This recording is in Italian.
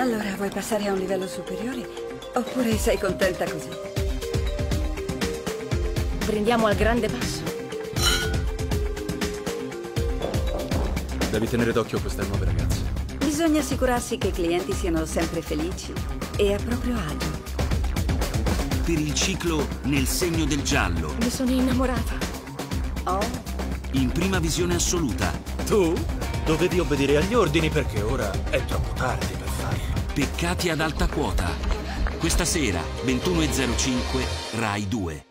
Allora, vuoi passare a un livello superiore? Oppure sei contenta così? Brindiamo al grande passo. Devi tenere d'occhio queste nuove ragazze. Bisogna assicurarsi che i clienti siano sempre felici e a proprio agio. Per il ciclo Nel segno del giallo, Mi sono innamorata. Oh, in prima visione assoluta, Tu dovevi obbedire agli ordini perché ora è troppo tardi. Peccati ad alta quota. Questa sera, 21.05, Rai 2.